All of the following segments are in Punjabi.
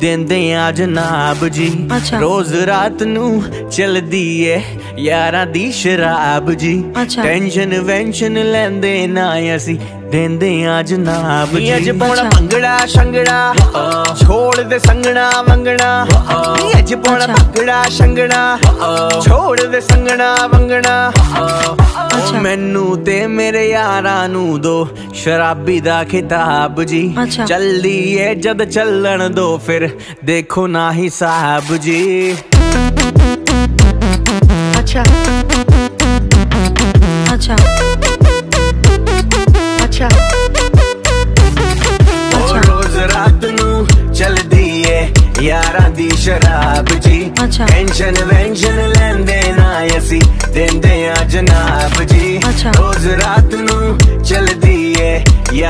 ਦਿੰਦੇ ਆ ਜਨਾਬ ਜੀ। ਰੋਜ਼ ਰਾਤ ਨੂੰ ਚਲਦੀ ਏ ਯਾਰਾਂ ਦੀ ਸ਼ਰਾਬ ਜੀ। ਟੈਨਸ਼ਨ ਵੈਂਸ਼ਨ ਲੈਂਦੇ ਨਾ ਅਸੀਂ ਦਿੰਦੇ ਆ ਜਨਾਬ ਜੀ ਅੱਜ ਪਾਉਣਾ। ਭੰਗੜਾ ਸ਼ੰਗੜਾ ਛੋੜ ਦੇ ਸੰਗਣਾ ਵੰਗਣਾ ਨੀ ਅੱਜ ਪਾਉਣਾ। ਭੰਗੜਾ ਸ਼ੰਗੜਾ ਛੋੜ ਦੇ ਸੰਗਣਾ ਵੰਗਣਾ। ਓ ਮੈਨੂੰ ਤੇ ਮੇਰੇ ਯਾਰਾਂ ਨੂੰ ਦੋ। ਸ਼ਰਾਬੀ ਦਾ ਖਿਤਾਬ ਜੀ। ਚੱਲਦੀ ਏ ਜਦ ਚੱਲਣ ਦੋ ਫਿਰ। ਦੇਖੋ ਨਾ ਹਿਸਾਬ ਜੀ। ਅੱਛਾ। ਅੱਛਾ। ਅੱਛਾ। ਰੋਜ਼ ਰਾਤ ਨੂੰ ਚੱਲਦੀ ਏ ਯਾਰਾਂ ਦੀ ਸ਼ਰਾਬ ਜੀ। ਟੈਨਸ਼ਨ ਵੈਂਸ਼ਨ ਲੈਂਦੇ ਨਾ ਅਸੀਂ। ਦਿੰਦੇ ਆ ਜਨਾਬ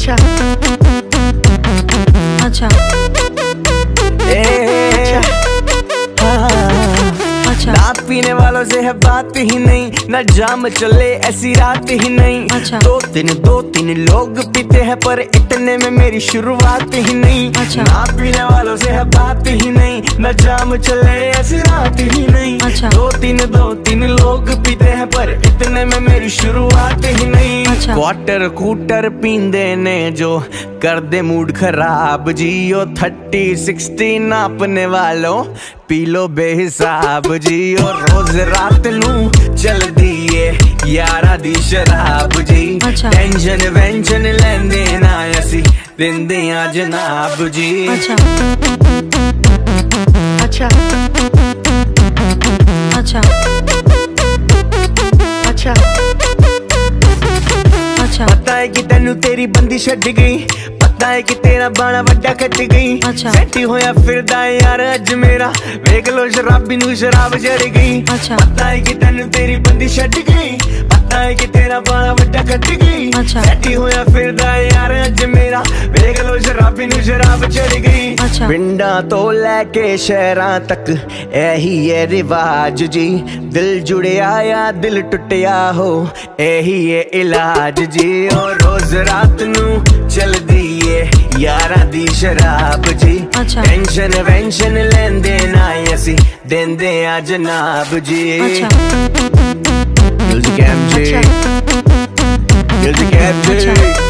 ਅੱਛਾ ਅੱਛਾ ਏ ਅੱਛਾ ਅੱਛਾ ਨਾ ਪੀਣੇ वालों से है बात ही नहीं ना जाम चले ऐसी रात ही नहीं अच्छा। दो तीन दो तीन लोग पीते हैं पर इतने में मेरी शुरुआत ही नहीं अच्छा। ना पीने वालों से है बात ही नहीं ना जाम चले ऐसी रात ही नहीं अच्छा। दो तीन दो तीन लोग पीते हैं पर इतने में मेरी शुरुआत ही नहीं अच्छा। क्वार्टर कूटर पींदे ने जो कर दे मूड खराब जियो थर्टी सिक्सटी नापने वालों ਪੀ ਲੋ ਬੇਹਿਸਾਬ ਜੀ ਔਰ ਰੋਜ਼ ਰਾਤ ਨੂੰ ਚਲਦੀ ਏ ਯਾਰਾ ਦੀ ਸ਼ਰਾਬ ਜੀ। ਟੈਨਸ਼ਨ ਵੈਂਸ਼ਨ ਲੈਂਦੇ ਨਾ ਅਸੀਂ ਦਿੰਦੇ ਆ ਜਨਾਬ ਜੀ। ਅੱਛਾ। ਅੱਛਾ। ਅੱਛਾ। ਅੱਛਾ। ਪਤਾ ਹੈ ਕਿ ਤੈਨੂੰ ਤੇਰੀ ਬੰਦੀ ਛੱਡ ਗਈ। ਪਤਾ ਹੈ ਕਿ ਤੇਰਾ ਬਾਣਾ ਵੱਡਾ ਕੱਟ ਗਈ। ਸੈੱਟੀ ਹੋਇਆ ਫਿਰਦਾ ਯਾਰ ਅੱਜ ਮੇਰਾ ਵੇਖ ਲੋ ਸ਼ਰਾਬੀ ਨੂੰ ਸ਼ਰਾਬ ਚੜ ਗਈ। ਪਤਾ ਹੈ ਕਿ ਤੈਨੂੰ ਤੇਰੀ ਬੰਦੀ ਛੱਡ ਗਈ ਪਤਾ ਹੈ ਕਿ ਤੇਰਾ ਬਾਣਾ ਵੱਡਾ ਕੱਟ ਗਈ। ਸੈੱਟੀ ਹੋਇਆ ਫਿਰਦਾ ਯਾਰ ਅੱਜ ਮੇਰਾ। ਵੇਖ ਲੋ ਸ਼ਰਾਬੀ ਨੂੰ ਸ਼ਰਾਬ ਚੜ ਗਈ। ਪਿੰਡਾਂ ਤੋਂ ਲੈ ਕੇ ਸ਼ਹਿਰਾਂ ਤੱਕ ਇਹੀ ਹੈ ਰਿਵਾਜ ਜੀ। ਦਿਲ ਜੁੜਿਆ ਆ ਦਿਲ ਟੁੱਟਿਆ ਹੋ ਇਹੀ ਹੈ ਇਲਾਜ ਜੀ। ਉਹ ਰੋਜ਼ ਰਾਤ ਨੂੰ ਚਲਦੀ ਏ ਯਾਰਾਂ ਦੀ ਸ਼ਰਾਬ ਜੀ। ਟੈਨਸ਼ਨ ਵੈਂਸ਼ਨ ਲੈਂਦੇ ਨਾ ਅਸੀਂ ਦਿੰਦੇ ਆ ਜਨਾਬ ਜੀ। ਮਿਊਜ਼ਿਕ ਐਮ ਜੀ ਅੱਛਾ ਮਿਊਜ਼ਿਕ ਐਮ ਜੀ ਅੱਛਾ